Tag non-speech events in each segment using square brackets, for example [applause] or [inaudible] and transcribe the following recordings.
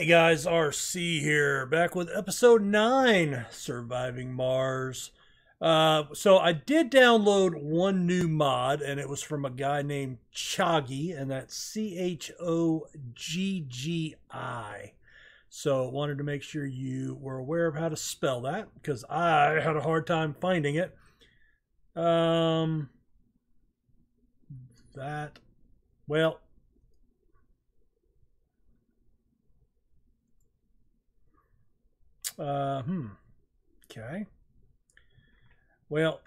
Hey guys, RC here, back with episode 9, Surviving Mars. Uh, so I did download one new mod, and it was from a guy named Choggi, and that's C-H-O-G-G-I. So wanted to make sure you were aware of how to spell that, because I had a hard time finding it. Um, that, well, Uh, hmm. Okay. Well,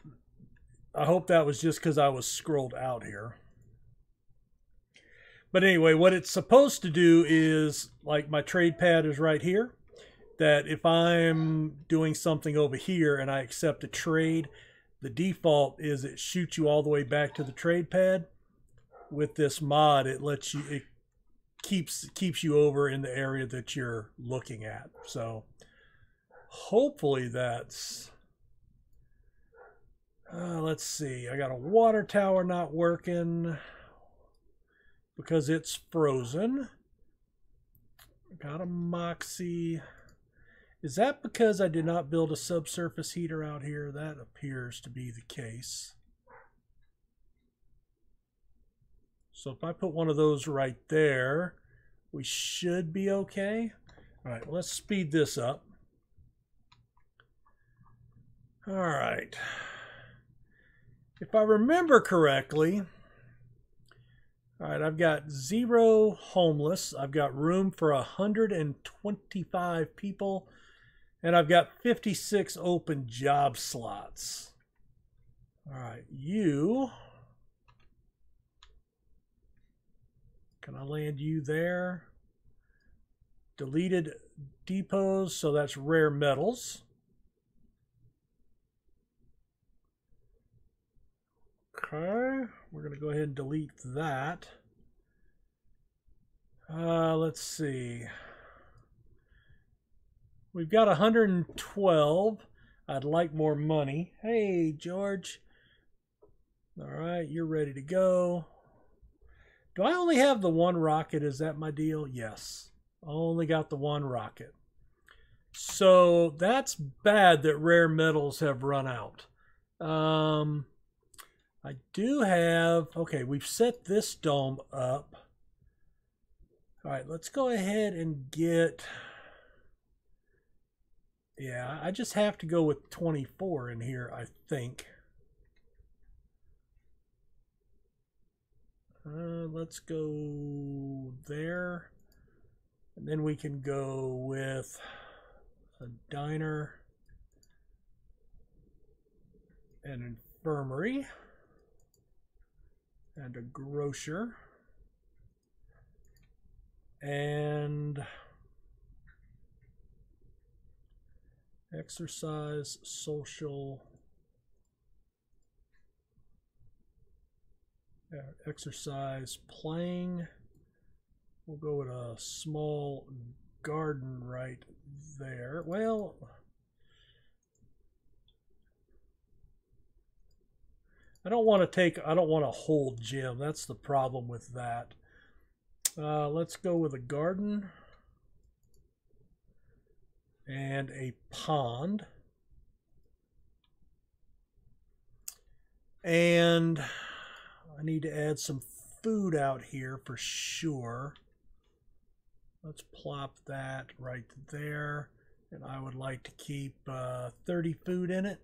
I hope that was just because I was scrolled out here. But anyway, what it's supposed to do is, like my trade pad is right here, that if I'm doing something over here and I accept a trade, the default is it shoots you all the way back to the trade pad. With this mod, it lets you, it keeps keeps you over in the area that you're looking at. So hopefully that's uh, let's see i got a water tower not working because it's frozen. Got a moxie. Is that because i did not build a subsurface heater out here? That appears to be the case. So if i put one of those right there we should be okay. All right let's speed this up all right. If I remember correctly, all right, I've got zero homeless. I've got room for 125 people, and I've got 56 open job slots. All right, you. Can I land you there? Deleted depots, so that's rare metals. Okay, we're going to go ahead and delete that. Uh, let's see. We've got 112. I'd like more money. Hey, George. All right, you're ready to go. Do I only have the one rocket? Is that my deal? Yes. Only got the one rocket. So that's bad that rare metals have run out. Um, I do have, okay, we've set this dome up. All right, let's go ahead and get, yeah, I just have to go with 24 in here, I think. Uh, let's go there. And then we can go with a diner and infirmary and a grocer. And exercise social uh, exercise playing. We'll go with a small garden right there. Well I don't want to take, I don't want a whole gym. That's the problem with that. Uh, let's go with a garden and a pond. And I need to add some food out here for sure. Let's plop that right there. And I would like to keep uh, 30 food in it.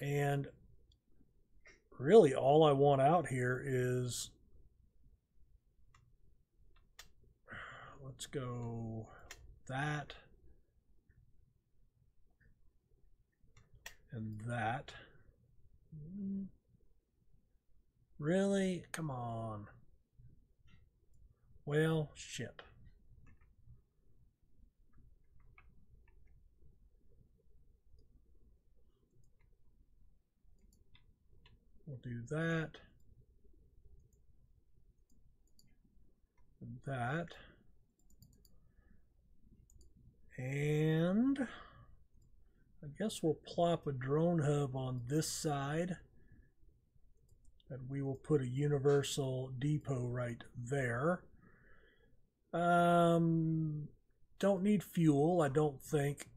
And really all I want out here is, let's go that and that. Really? Come on. Well, shit. We'll do that. And that. And I guess we'll plop a drone hub on this side. And we will put a universal depot right there. Um, don't need fuel, I don't think.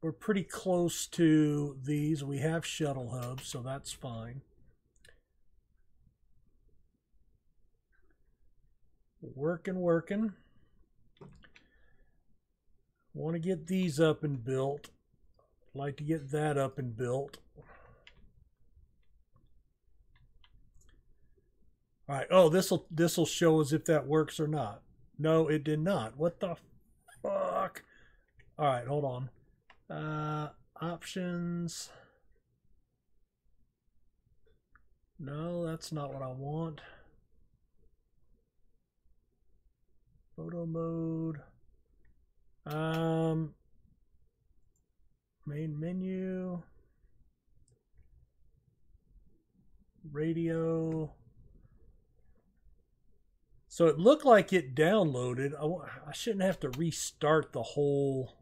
We're pretty close to these. We have shuttle hubs, so that's fine. Working, working. Want to get these up and built. Like to get that up and built. All right. Oh, this will this will show us if that works or not. No, it did not. What the fuck? All right, hold on. Uh, options. No, that's not what I want. Photo mode. Um, main menu. Radio. So it looked like it downloaded. I, I shouldn't have to restart the whole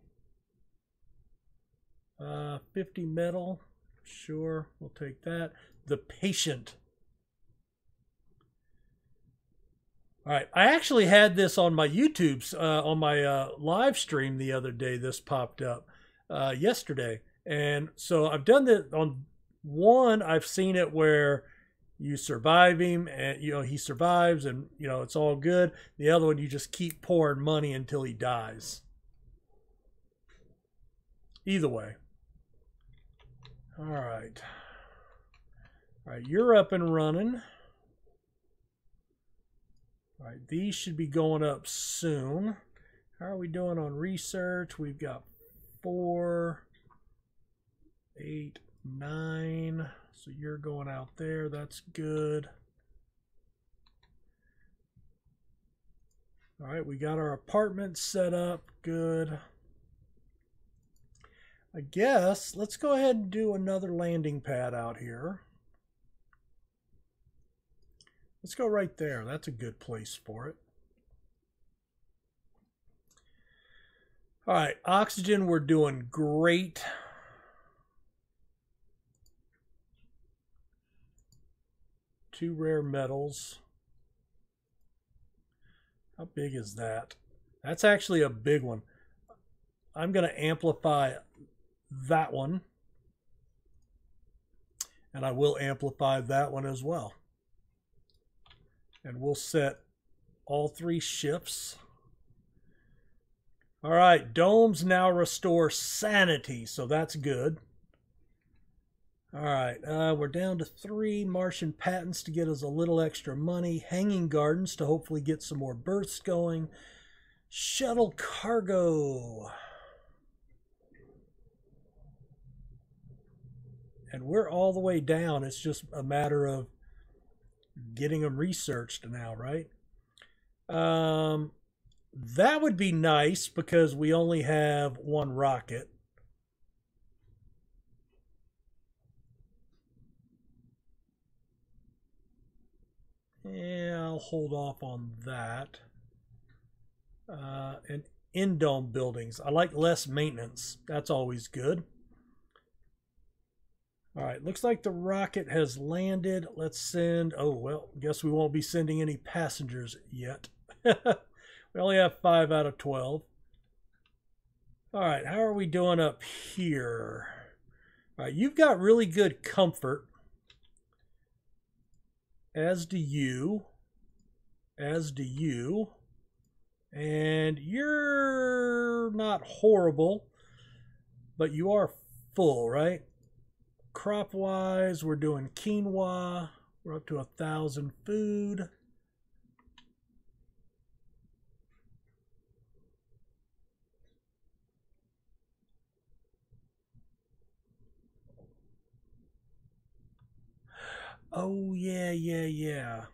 uh, 50 metal. Sure, we'll take that. The patient. All right, I actually had this on my YouTube's uh, on my uh, live stream the other day. This popped up uh, yesterday, and so I've done that on one. I've seen it where you survive him, and you know he survives, and you know it's all good. The other one, you just keep pouring money until he dies. Either way. All right. All right, you're up and running. All right, these should be going up soon. How are we doing on research? We've got four, eight, nine. So you're going out there. That's good. All right, we got our apartment set up. Good. I guess let's go ahead and do another landing pad out here. Let's go right there. That's a good place for it. All right, oxygen, we're doing great. Two rare metals. How big is that? That's actually a big one. I'm going to amplify that one. And I will amplify that one as well and we'll set all three shifts. All right, domes now restore sanity, so that's good. All right, uh, we're down to three Martian patents to get us a little extra money. Hanging gardens to hopefully get some more births going. Shuttle cargo. And we're all the way down. It's just a matter of getting them researched now, right? Um, that would be nice because we only have one rocket. Yeah, I'll hold off on that. Uh, and in dome buildings. I like less maintenance. That's always good. All right, looks like the rocket has landed. Let's send, oh, well, guess we won't be sending any passengers yet. [laughs] we only have 5 out of 12. All right, how are we doing up here? All right, you've got really good comfort, as do you, as do you, and you're not horrible, but you are full, right? Crop wise, we're doing quinoa. We're up to a thousand food. Oh, yeah, yeah, yeah.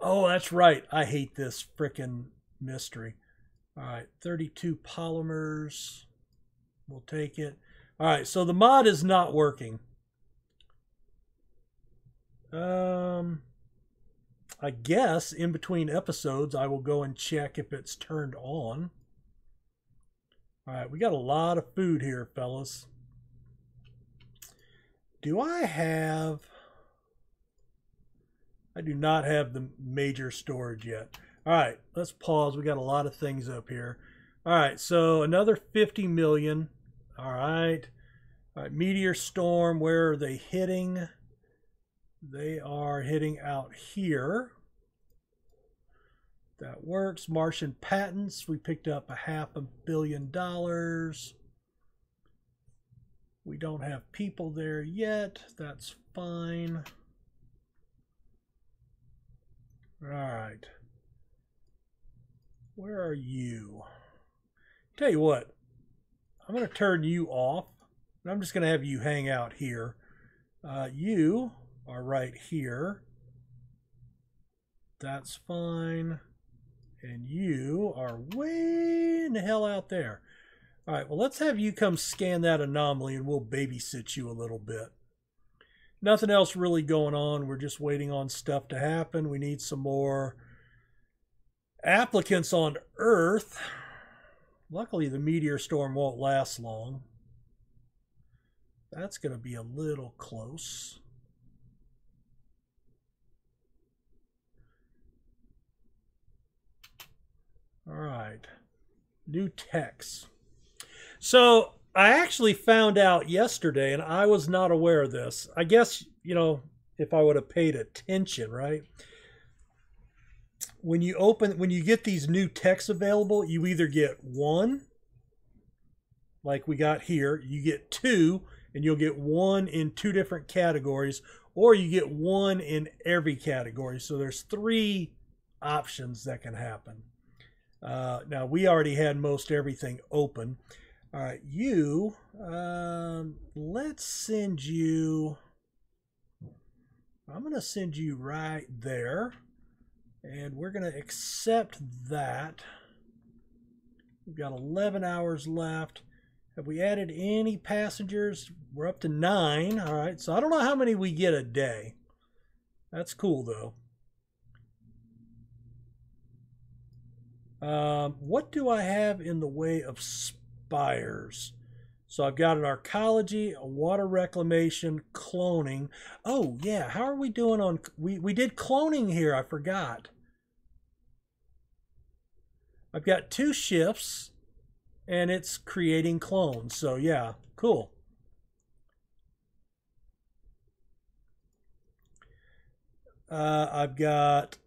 Oh, that's right. I hate this frickin' mystery. All right, 32 polymers. We'll take it. All right, so the mod is not working. Um, I guess in between episodes, I will go and check if it's turned on. All right, we got a lot of food here, fellas. Do I have... I do not have the major storage yet. All right, let's pause. We got a lot of things up here. All right, so another 50 million. All right. All right, meteor storm, where are they hitting? They are hitting out here. That works. Martian patents, we picked up a half a billion dollars. We don't have people there yet. That's fine. All right. Where are you? Tell you what, I'm going to turn you off. And I'm just going to have you hang out here. Uh, you are right here. That's fine. And you are way in the hell out there. All right, well, let's have you come scan that anomaly and we'll babysit you a little bit. Nothing else really going on. We're just waiting on stuff to happen. We need some more applicants on Earth. Luckily, the meteor storm won't last long. That's going to be a little close. All right. New text. So I actually found out yesterday, and I was not aware of this. I guess, you know, if I would have paid attention, right? When you open, when you get these new texts available, you either get one, like we got here, you get two, and you'll get one in two different categories, or you get one in every category. So there's three options that can happen. Uh, now we already had most everything open. All right, you, um, let's send you, I'm going to send you right there. And we're going to accept that. We've got 11 hours left. Have we added any passengers? We're up to nine. All right, so I don't know how many we get a day. That's cool, though. Um, what do I have in the way of spires? So I've got an arcology, a water reclamation, cloning. Oh yeah, how are we doing on? We we did cloning here. I forgot. I've got two shifts, and it's creating clones. So yeah, cool. Uh, I've got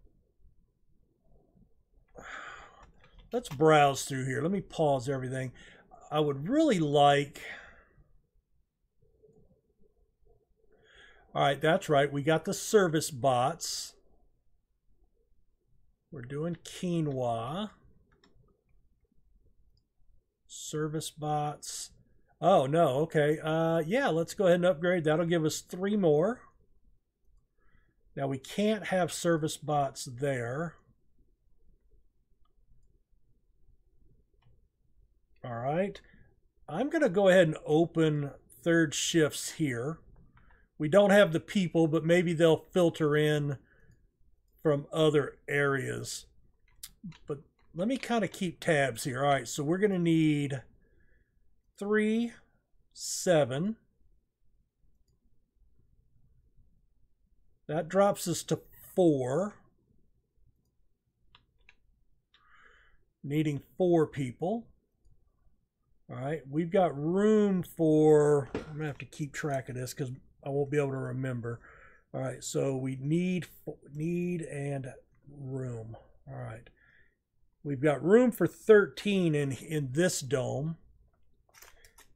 let's browse through here. Let me pause everything. I would really like. All right, that's right. We got the service bots. We're doing quinoa. Service bots. Oh, no. Okay. Uh, yeah, let's go ahead and upgrade. That'll give us three more. Now, we can't have service bots there. All right. I'm going to go ahead and open third shifts here. We don't have the people, but maybe they'll filter in from other areas. But let me kind of keep tabs here. All right, so we're going to need three, seven. That drops us to four. Needing four people. All right, we've got room for, I'm gonna have to keep track of this because I won't be able to remember. All right, so we need, need and room. All right, we've got room for 13 in, in this dome.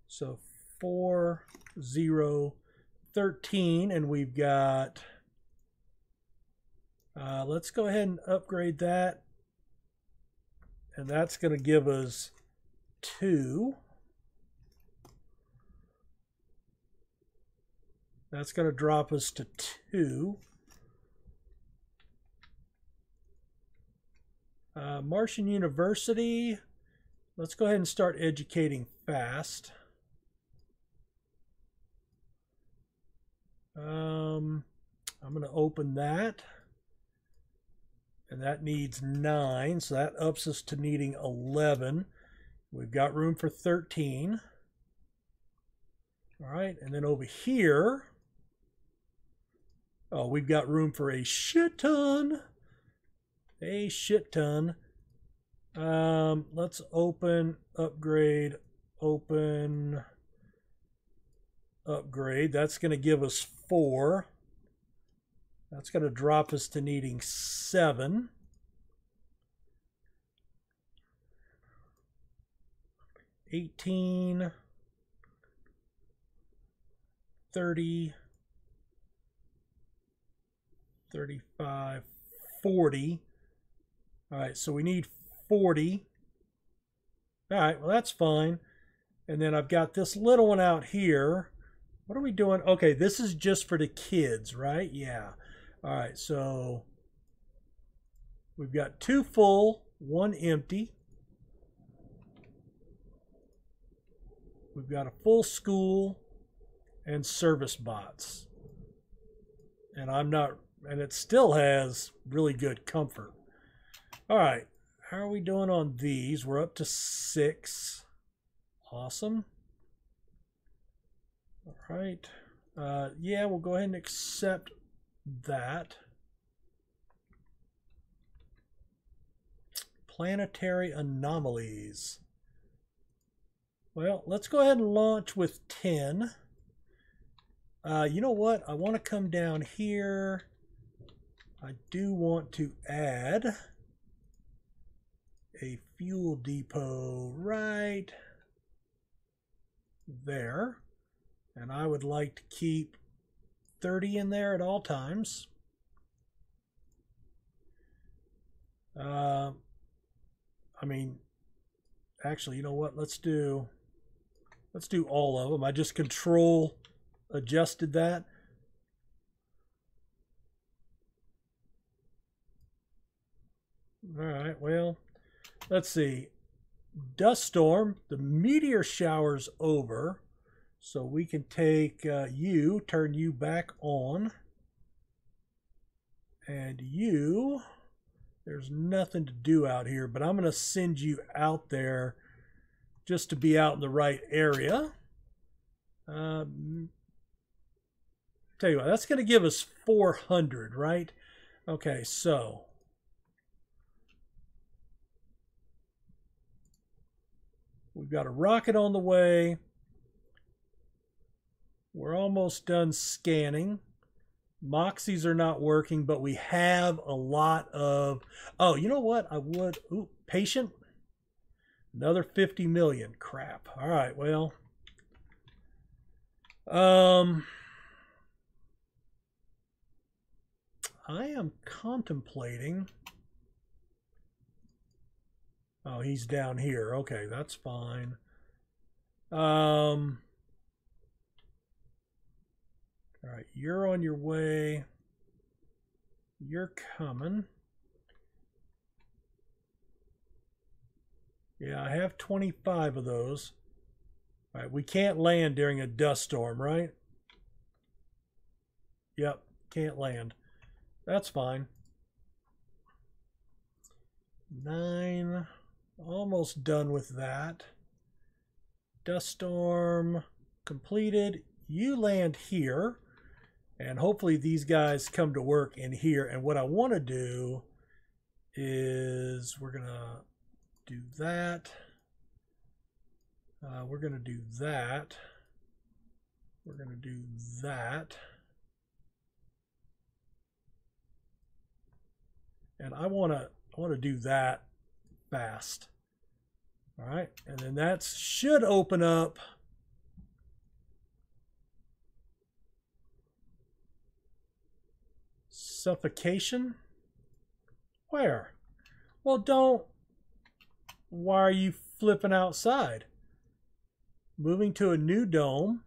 So 4, 0, 13, and we've got, uh, let's go ahead and upgrade that. And that's going to give us two. That's going to drop us to two. Uh, Martian University. Let's go ahead and start educating fast. Um, I'm going to open that. And that needs 9, so that ups us to needing 11. We've got room for 13. All right, and then over here, Oh, we've got room for a shit ton. A shit ton. Um, let's open, upgrade, open, upgrade. That's going to give us four. That's going to drop us to needing seven. Eighteen. 30, 35, 40. All right, so we need 40. All right, well, that's fine. And then I've got this little one out here. What are we doing? Okay, this is just for the kids, right? Yeah. All right, so we've got two full, one empty. We've got a full school and service bots. And I'm not, and it still has really good comfort. All right, how are we doing on these? We're up to six. Awesome. All right. Uh, yeah, we'll go ahead and accept that. Planetary anomalies. Well, let's go ahead and launch with 10. Uh, you know what? I want to come down here. I do want to add a fuel depot right there. And I would like to keep 30 in there at all times. Uh, I mean, actually, you know what? Let's do, let's do all of them. I just control adjusted that. All right, well, let's see. Dust storm, the meteor shower's over. So we can take uh, you, turn you back on. And you, there's nothing to do out here, but I'm going to send you out there just to be out in the right area. Um, Tell you what, that's going to give us 400, right? Okay, so we've got a rocket on the way. We're almost done scanning. Moxies are not working, but we have a lot of... Oh, you know what? I would... Ooh, patient? Another 50 million. Crap. All right, well... Um... I am contemplating. Oh, he's down here. Okay, that's fine. Um, all right, you're on your way. You're coming. Yeah, I have 25 of those. All right, we can't land during a dust storm, right? Yep, can't land. That's fine. Nine. Almost done with that. Dust storm completed. You land here. And hopefully these guys come to work in here. And what I want to do is we're going to do that. Uh, we're going to do that. We're going to do that. and I want to I want to do that fast. All right, and then that should open up suffocation. Where? Well, don't. Why are you flipping outside? Moving to a new dome.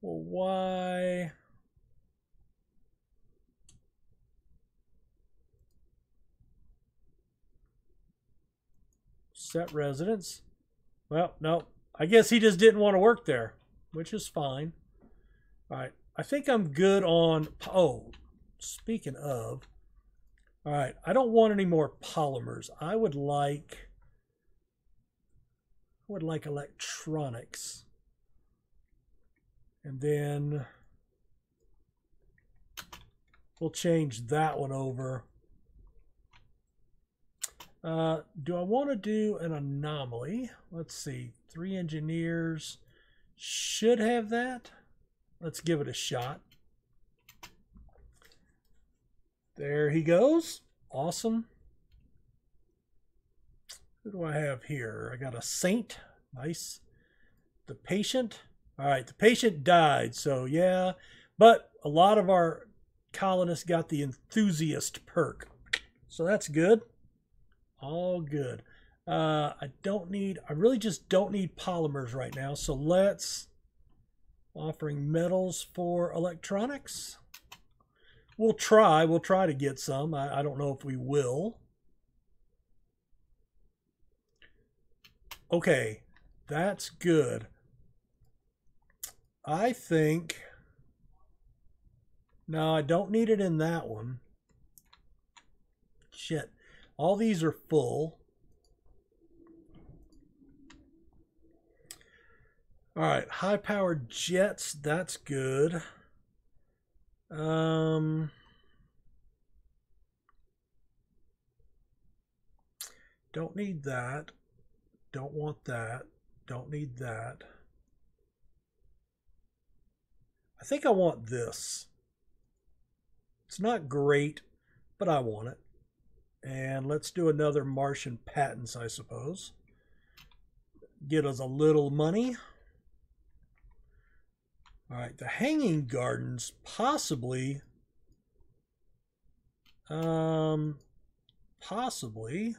Well, why? Set residence. Well, no. I guess he just didn't want to work there, which is fine. All right. I think I'm good on... Oh, speaking of... All right. I don't want any more polymers. I would like... I would like electronics. And then we'll change that one over. Uh, do I want to do an anomaly? Let's see. Three engineers should have that. Let's give it a shot. There he goes. Awesome. Who do I have here? I got a saint. Nice. The patient. All right, the patient died. So, yeah. But a lot of our colonists got the enthusiast perk. So that's good. All good. Uh, I don't need, I really just don't need polymers right now. So let's, offering metals for electronics. We'll try, we'll try to get some. I, I don't know if we will. Okay, that's good. I think, no, I don't need it in that one. Shit. All these are full. All right, high-powered jets, that's good. Um, don't need that. Don't want that. Don't need that. I think I want this. It's not great, but I want it. And let's do another Martian patents, I suppose. Get us a little money. All right, the hanging gardens, possibly. Um, possibly.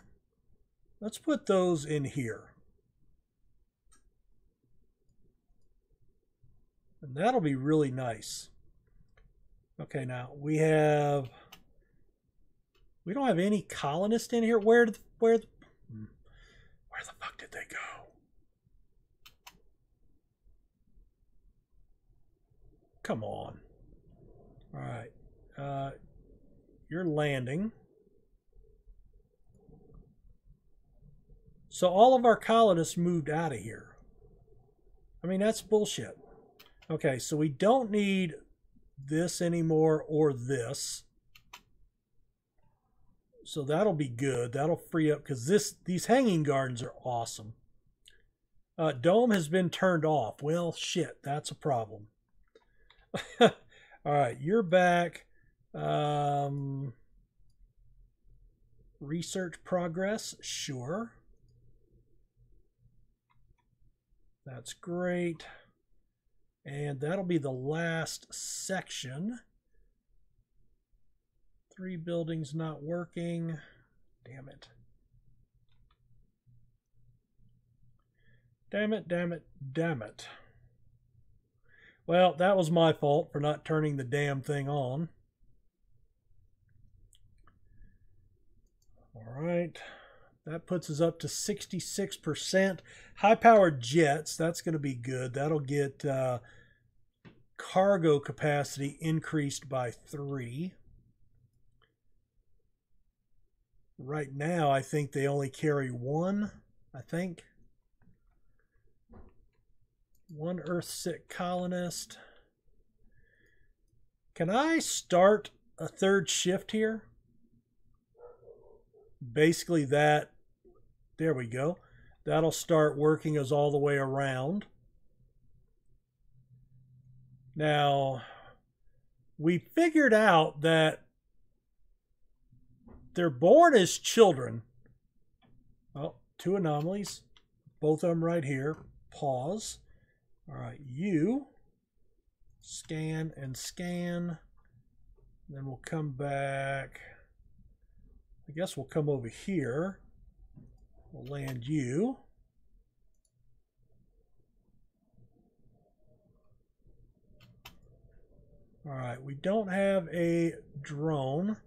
Let's put those in here. And that'll be really nice. Okay, now we have we don't have any colonists in here. Where where hmm, where the fuck did they go? Come on. All right. Uh, you're landing. So all of our colonists moved out of here. I mean, that's bullshit. Okay, so we don't need this anymore or this. So that'll be good. That'll free up because this these hanging gardens are awesome. Uh, dome has been turned off. Well, shit, that's a problem. [laughs] All right, you're back. Um, research progress, sure. That's great. And that'll be the last section. Three buildings not working. Damn it. Damn it, damn it, damn it. Well, that was my fault for not turning the damn thing on. All right. That puts us up to 66%. High-powered jets, that's going to be good. That'll get uh, cargo capacity increased by three. Right now, I think they only carry one, I think. One Earth-sick colonist. Can I start a third shift here? Basically that, there we go. That'll start working us all the way around. Now, we figured out that they're born as children. Oh, two anomalies. Both of them right here. Pause. All right, you scan and scan. Then we'll come back. I guess we'll come over here. We'll land you. All right, we don't have a drone.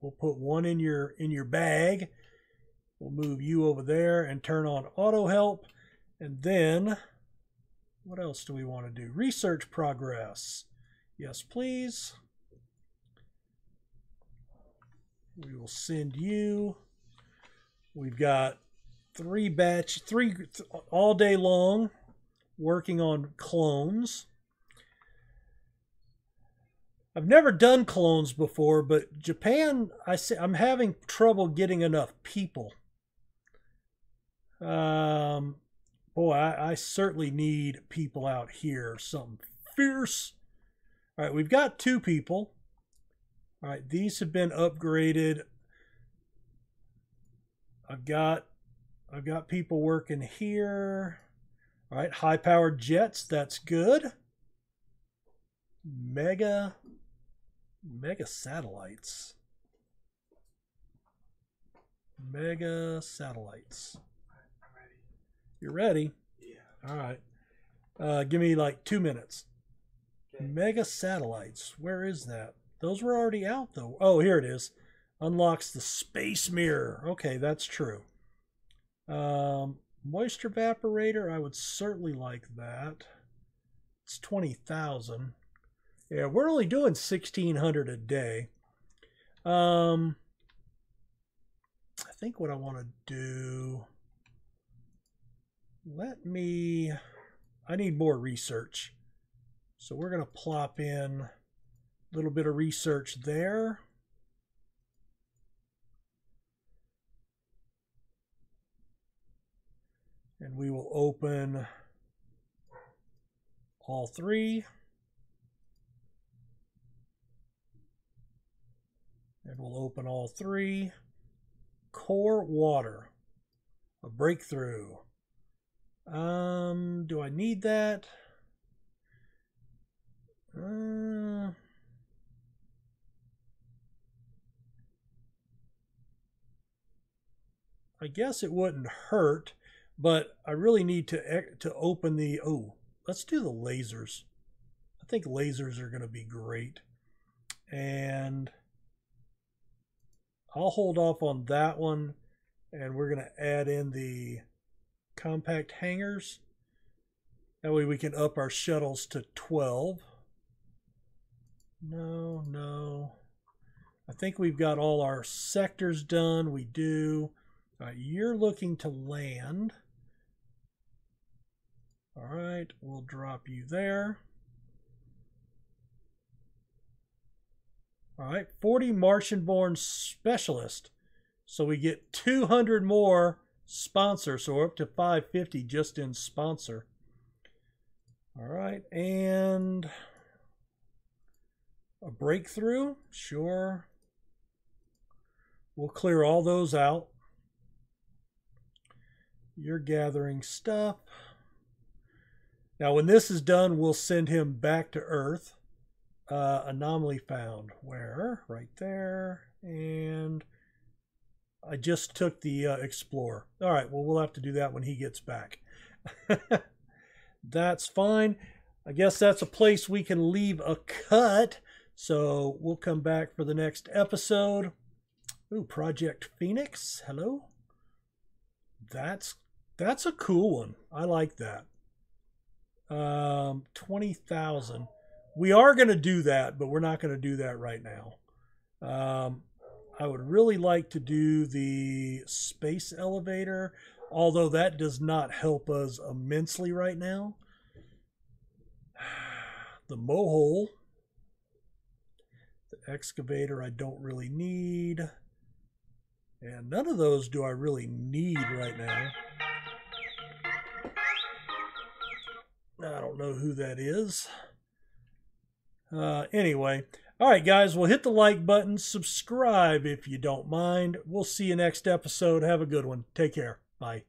We'll put one in your in your bag. We'll move you over there and turn on auto help. And then what else do we want to do? Research progress. Yes, please. We will send you. We've got three batch, three all day long, working on clones. I've never done clones before, but Japan, I say I'm having trouble getting enough people. Um, boy, I, I certainly need people out here. Something fierce. All right, we've got two people. All right, these have been upgraded. I've got I've got people working here. All right, high powered jets, that's good. Mega mega satellites. Mega satellites. I'm ready. You're ready? Yeah. All right. Uh, give me like two minutes. Okay. Mega satellites. Where is that? Those were already out though. Oh, here it is. Unlocks the space mirror. Okay, that's true. Um, moisture evaporator. I would certainly like that. It's twenty thousand. Yeah, we're only doing sixteen hundred a day. Um, I think what I want to do. Let me. I need more research. So we're going to plop in a little bit of research there. And we will open all three. And we'll open all three. Core water. A breakthrough. Um, do I need that? Uh, I guess it wouldn't hurt, but I really need to to open the. Oh, let's do the lasers. I think lasers are going to be great, and I'll hold off on that one, and we're going to add in the compact hangars. That way we can up our shuttles to 12. No, no. I think we've got all our sectors done. We do. Right, you're looking to land. All right, we'll drop you there. All right, 40 Martian born specialist. So we get 200 more sponsor. So we're up to 550 just in sponsor. All right, and a breakthrough, sure. We'll clear all those out. You're gathering stuff. Now, when this is done, we'll send him back to Earth. Uh, anomaly found. Where? Right there. And I just took the uh, Explorer. All right, well, we'll have to do that when he gets back. [laughs] that's fine. I guess that's a place we can leave a cut. So we'll come back for the next episode. Ooh, Project Phoenix. Hello. That's that's a cool one. I like that. Um, twenty thousand. We are going to do that, but we're not going to do that right now. Um, I would really like to do the space elevator, although that does not help us immensely right now. [sighs] The mohole, the excavator, I don't really need. And none of those do I really need right now. I don't know who that is. Uh, anyway, all right, guys, well, hit the like button, subscribe if you don't mind. We'll see you next episode. Have a good one. Take care. Bye.